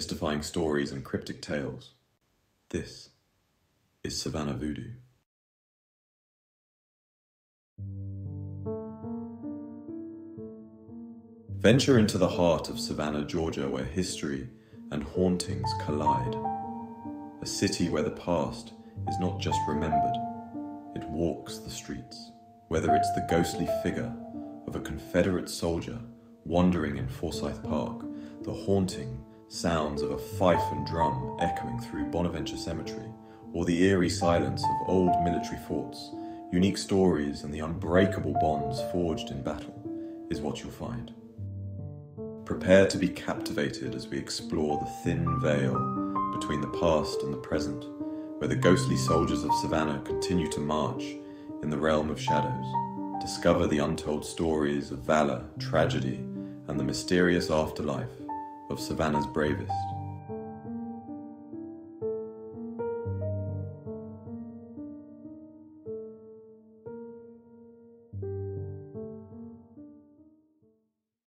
mystifying stories and cryptic tales. This is Savannah Voodoo. Venture into the heart of Savannah, Georgia, where history and hauntings collide. A city where the past is not just remembered, it walks the streets. Whether it's the ghostly figure of a Confederate soldier wandering in Forsyth Park, the haunting sounds of a fife and drum echoing through Bonaventure Cemetery, or the eerie silence of old military forts, unique stories and the unbreakable bonds forged in battle is what you'll find. Prepare to be captivated as we explore the thin veil between the past and the present, where the ghostly soldiers of Savannah continue to march in the realm of shadows. Discover the untold stories of valor, tragedy, and the mysterious afterlife of Savannah's bravest.